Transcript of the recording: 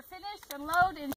you're finished, unload, and